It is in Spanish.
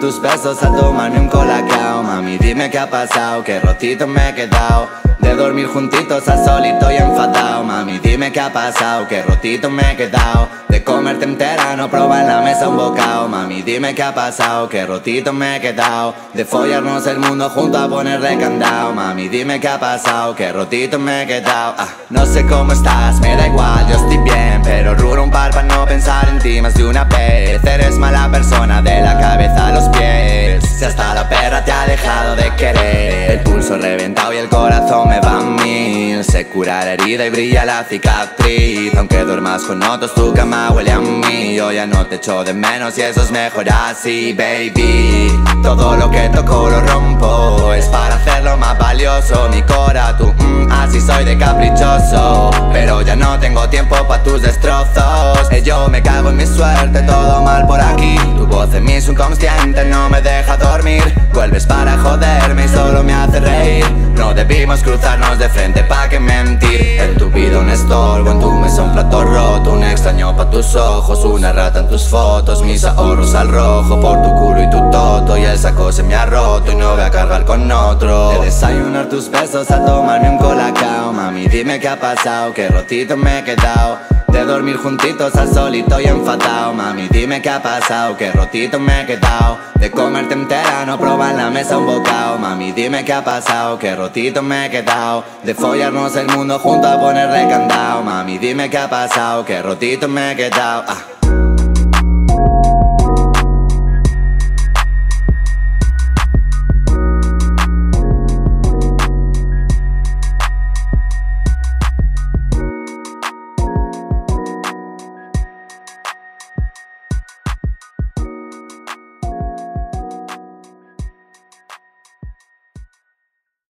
tus besos a tomarme un colacao Mami, dime qué ha pasado, qué rotito me he quedado De dormir juntitos a solito y enfadado Mami, dime qué ha pasado, qué rotito me he quedado De comerte entera, no probar la mesa un bocado Mami, dime qué ha pasado, qué rotito me he quedado De follarnos el mundo junto a ponerle candado Mami, dime qué ha pasado, qué rotito me he quedado ah, No sé cómo estás, me da igual, yo estoy bien Pero ruro un par para no pensar en ti más de una vez mala persona de la cabeza a los pies. Si hasta la perra te ha dejado de querer. El pulso reventado y el corazón me va a mil. Se cura la herida y brilla la cicatriz. Aunque duermas con otros tu cama huele a mí. Yo ya no te echo de menos y eso es mejor así, baby. Todo lo que toco lo rompo. Es para hacerlo más valioso Mi cora, soy de caprichoso Pero ya no tengo tiempo pa' tus destrozos. Eh, Yo me cago en mi suerte, todo mal por aquí. Tu voz en mi subconsciente no me deja dormir. Vuelves para joderme y solo me hace reír. No debimos cruzarnos de frente pa' que mentir. En tu vida un estorbo, en tu mesa un plato roto Un extraño pa' tus ojos, una rata en tus fotos Mis ahorros al rojo por tu culo y el saco se me ha roto y no voy a cargar con otro. De desayunar tus besos a tomarme un colacao. Mami dime qué ha pasado, qué rotito me he quedado. De dormir juntitos al solito y enfadado Mami dime qué ha pasado, qué rotito me he quedado De comerte entera, no probar la mesa un bocado Mami dime qué ha pasado, qué rotito me he quedado De follarnos el mundo junto a ponerle candado Mami dime qué ha pasado, qué rotito me he quedado ah.